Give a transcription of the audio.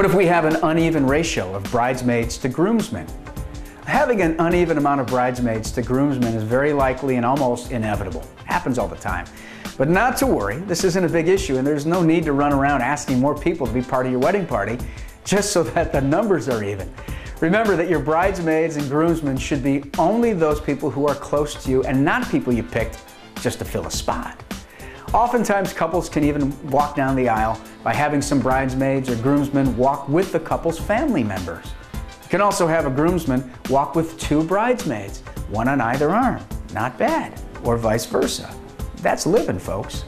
What if we have an uneven ratio of bridesmaids to groomsmen? Having an uneven amount of bridesmaids to groomsmen is very likely and almost inevitable. Happens all the time. But not to worry, this isn't a big issue and there's no need to run around asking more people to be part of your wedding party just so that the numbers are even. Remember that your bridesmaids and groomsmen should be only those people who are close to you and not people you picked just to fill a spot. Oftentimes, couples can even walk down the aisle by having some bridesmaids or groomsmen walk with the couple's family members. You can also have a groomsman walk with two bridesmaids, one on either arm. Not bad. Or vice versa. That's living, folks.